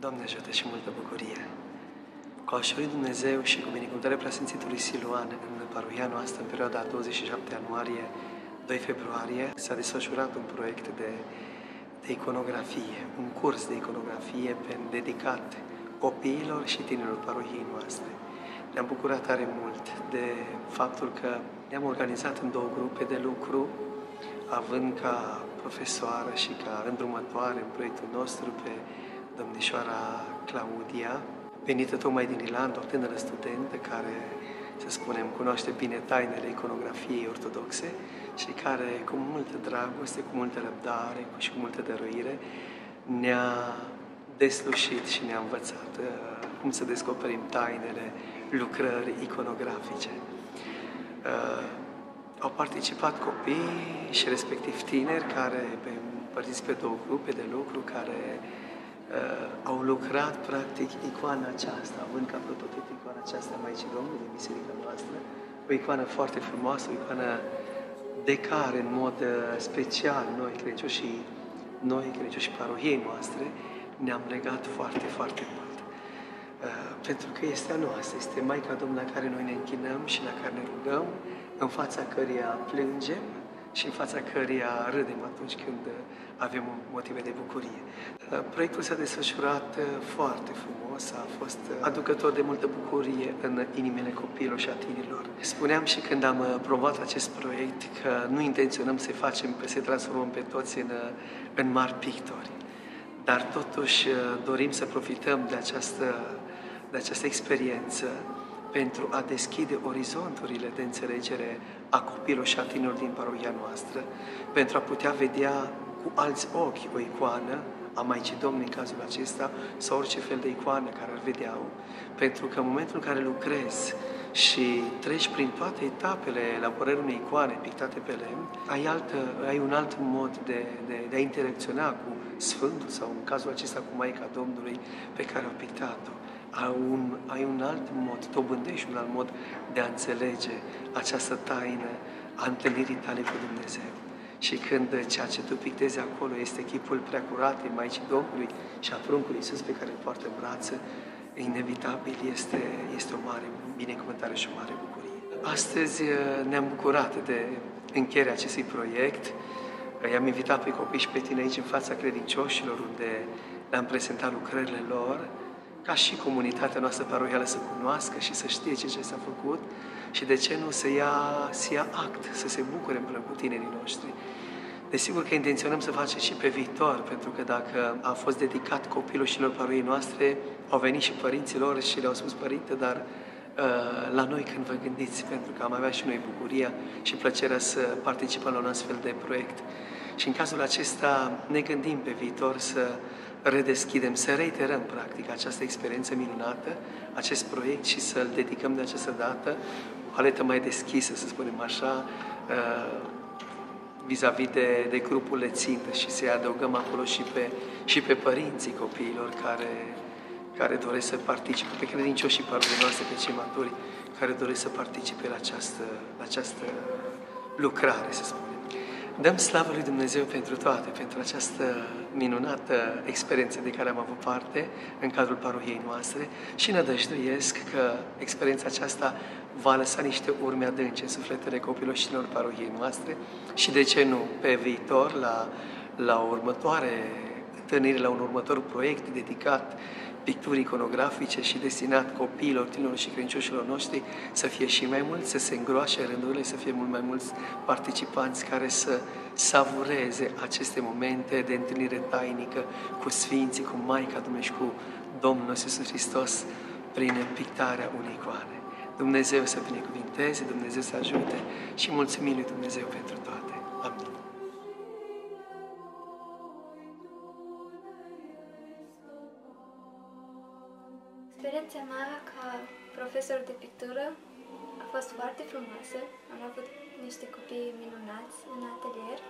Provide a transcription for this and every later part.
Doamne ajută și multă bucurie! Cu ajutorul Dumnezeu și cu binecuvântarea Preasfințitului Siluan în parohia noastră, în perioada 27 ianuarie 2 februarie, s-a desfășurat un proiect de, de iconografie, un curs de iconografie dedicat copiilor și tinerilor parohiei noastre. Ne-am bucurat tare mult de faptul că ne-am organizat în două grupe de lucru, având ca profesoară și ca îndrumătoare în proiectul nostru pe domnișoara Claudia, venită tocmai din Irlanda, o tânără studentă care, să spunem, cunoaște bine tainele iconografiei ortodoxe și care, cu multă dragoste, cu multă răbdare și cu multă dăruire, ne-a deslușit și ne-a învățat uh, cum să descoperim tainele lucrări iconografice. Uh, au participat copii și respectiv tineri care pe, pe două grupe de lucru care uh, au lucrat practic icoana aceasta, având ca prototip icoana aceasta Maicii Domnului din biserica noastră, o icoană foarte frumoasă, o icoană de care în mod uh, special noi credincioși noi credincioși parohiei noastre ne-am legat foarte, foarte mult. Uh, pentru că este a noastră, este Maica Domnului la care noi ne închinăm și la care ne rugăm, în fața căreia plângem și în fața căreia râdem atunci când avem motive de bucurie. Uh, proiectul s-a desfășurat uh, foarte frumos, a fost aducător de multă bucurie în inimile copiilor și a tinerilor. Spuneam și când am uh, promovat acest proiect că nu intenționăm să facem, să transformăm pe toți în, în mari pictori, dar totuși dorim să profităm de această, de această experiență pentru a deschide orizonturile de înțelegere a copilor și a tinerilor din parohia noastră, pentru a putea vedea cu alți ochi o icoană a Maicii Domnului în cazul acesta, sau orice fel de icoană care ar vedea-o, pentru că în momentul în care lucrezi și treci prin toate etapele elaborării unei icoane pictate pe lemn, ai, altă, ai un alt mod de, de, de a interacționa cu Sfântul sau în cazul acesta cu Maica Domnului pe care au pictat-o ai un, ai un alt mod, dobândești un alt mod de a înțelege această taină a întâlnirii tale cu Dumnezeu. Și când ceea ce tu pictezi acolo este chipul preacurat în Maicii Domnului și a pruncului Iisus pe care îl poartă în brață, inevitabil este, este o mare binecuvântare și o mare bucurie. Astăzi eh, ne-am bucurat de încheierea acestui proiect. I-am invitat pe copii și pe tine aici în fața credincioșilor, unde le-am prezentat lucrările lor ca și comunitatea noastră parohială să cunoască și să știe ce, ce s-a făcut și de ce nu să ia, să ia act, să se bucure împreună cu tinerii noștri. Desigur că intenționăm să facem și pe viitor, pentru că dacă a fost dedicat copilul și lor parohiei noastre, au venit și părinții lor și le-au spus, părinte, dar uh, la noi când vă gândiți, pentru că am avea și noi bucuria și plăcerea să participăm la un astfel de proiect. Și în cazul acesta ne gândim pe viitor să redeschidem, să reiterăm practic această experiență minunată, acest proiect și să-l dedicăm de această dată o aletă mai deschisă, să spunem așa, uh, vis-a-vis de, de grupurile țintă și să-i adăugăm acolo și pe, și pe părinții copiilor care, care doresc să participe, pe credincioșii parolee noastre, pe cei maturi, care doresc să participe la această, la această lucrare, să spunem. Dăm slavă lui Dumnezeu pentru toate, pentru această minunată experiență de care am avut parte în cadrul parohiei noastre și nădăjduiesc că experiența aceasta va lăsa niște urme adânci în sufletele copilor și parohiei noastre și de ce nu pe viitor la, la o următoare întâlnire, la un următor proiect dedicat picturi iconografice și destinat copiilor, tinerilor și credincioșilor noștri să fie și mai mulți, să se îngroașe rândurile, să fie mult mai mulți participanți care să savureze aceste momente de întâlnire tainică cu Sfinții, cu Maica Dumnezeu și cu Domnul nostru Iisus Hristos prin pictarea unei icoane. Dumnezeu să binecuvinteze, Dumnezeu să ajute și mulțumim lui Dumnezeu pentru Experiența mea ca profesor de pictură a fost foarte frumoasă. Am avut niște copii minunați în atelier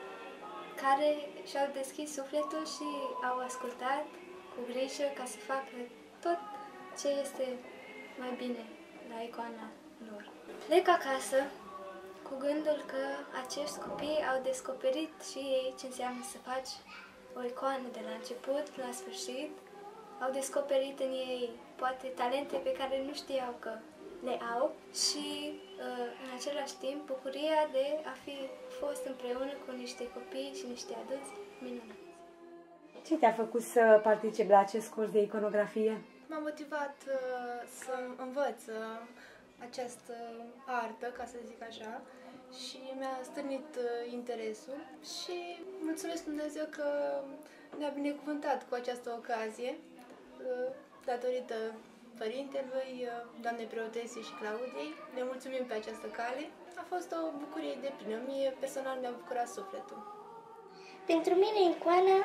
care și-au deschis sufletul și au ascultat cu grijă ca să facă tot ce este mai bine la icoana lor. Plec acasă cu gândul că acești copii au descoperit și ei ce înseamnă să faci o icoană de la început la sfârșit au descoperit în ei poate talente pe care nu știau că le au și uh, în același timp bucuria de a fi fost împreună cu niște copii și niște adulți minunați. Ce te-a făcut să participi la acest curs de iconografie? M-a motivat uh, să învăț uh, această artă, ca să zic așa, și mi-a stârnit uh, interesul și mulțumesc Dumnezeu că ne-a binecuvântat cu această ocazie, uh, datorită părintelui, uh, doamnei preotese și Claudiei. Ne mulțumim pe această cale. A fost o bucurie de plină. Mie personal mi-a bucurat sufletul. Pentru mine icoana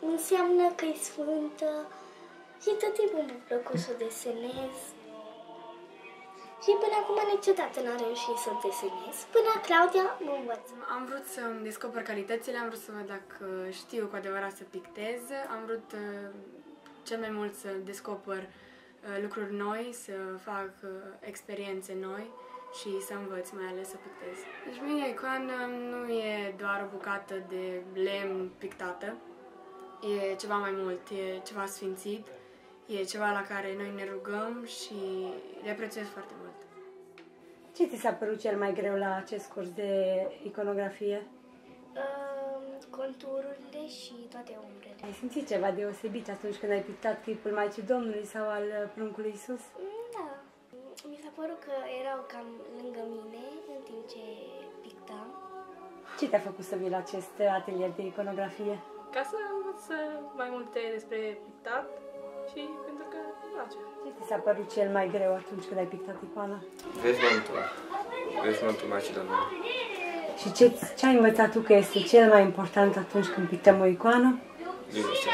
înseamnă că e sfântă și tot timpul mi-a plăcut să desenez. Și până acum niciodată n-am reușit să desenez. Până Claudia mă învăț. Am vrut să-mi descoper calitățile, am vrut să văd dacă știu cu adevărat să pictez, am vrut uh, cel mai mult să descoper uh, lucruri noi, să fac uh, experiențe noi și să învăț mai ales să pictez. Deci mine icoană nu e doar o bucată de lemn pictată, e ceva mai mult, e ceva sfințit, e ceva la care noi ne rugăm și le apreciez foarte mult. Ce ți s-a părut cel mai greu la acest curs de iconografie? Uh, contururile și toate umbrele. Ai simțit ceva deosebit atunci când ai pictat chipul Maicii Domnului sau al uh, pruncului Isus? Da. Mi s-a părut că erau cam lângă mine în timp ce pictam. Ce te-a făcut să vii la acest atelier de iconografie? Ca să învăț mai multe despre pictat și pentru că îmi place. Ce ți s-a părut cel mai greu atunci când ai pictat icoana? Veșmântul. Veșmântul Maicii Domnului. Și ce, ce ai învățat tu că este cel mai important atunci când pictăm o icoană? Liniștea.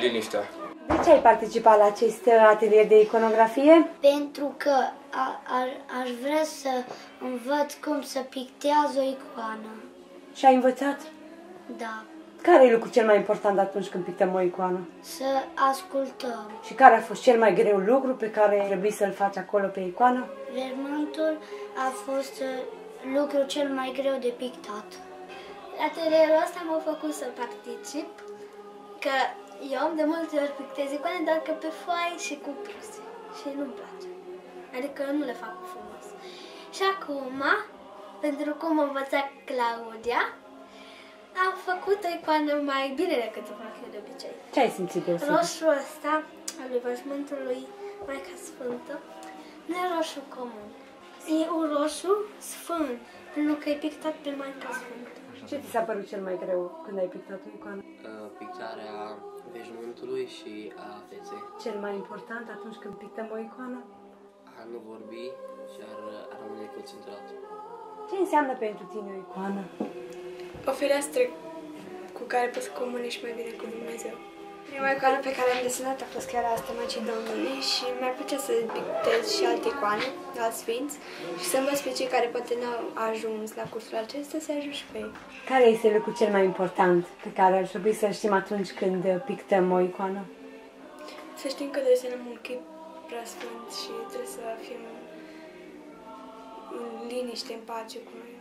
Liniștea. De ce ai participat la acest atelier de iconografie? Pentru că a, a, aș vrea să învăț cum să pictează o icoană. Și ai învățat? Da. Care e lucrul cel mai important atunci când pictăm o icoană? Să ascultăm. Și care a fost cel mai greu lucru pe care trebuie să-l faci acolo pe icoană? Vermântul a fost uh, lucrul cel mai greu de pictat. Atelierul ăsta m-a făcut să particip, că eu de multe ori pictez icoane, doar că pe foaie și cu pixe. Și nu-mi place. Adică nu le fac frumos. Și acum, pentru cum a învățat Claudia, am făcut o icoană mai bine decât o fac eu de obicei. Ce ai simțit deosebit? Roșul ăsta, al lui Vășmântului Maica Sfântă, nu e roșu comun. E un roșu sfânt, pentru că e pictat pe Maica Sfântă. Ce ți s-a părut cel mai greu când ai pictat o icoană? Uh, pictarea veșmântului și a feței. Cel mai important atunci când pictăm o icoană? A nu vorbi și a, r- a rămâne concentrat. Ce înseamnă pentru tine o icoană? O fereastră cu care poți să comunici mai bine cu Dumnezeu. Prima icoană pe care am desenat a fost chiar asta, Magii Domnului și mi-ar plăcea să pictez și alte icoane, alți sfinți și să învăț pe cei care poate n-au ajuns la cursul acesta să ajung și pe ei. Care este lucrul cel mai important pe care ar trebui să-l știm atunci când pictăm o icoană? Să știm că desenăm un chip prea sfânt și trebuie să fim în liniște, în pace cu noi.